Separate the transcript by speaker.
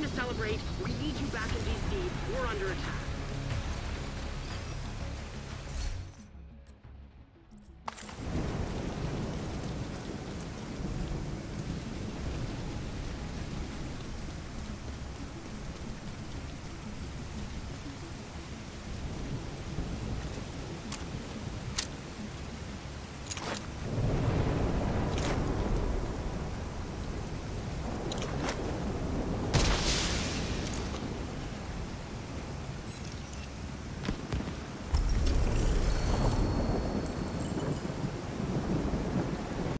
Speaker 1: time to celebrate. We need you back in DC. We're under attack.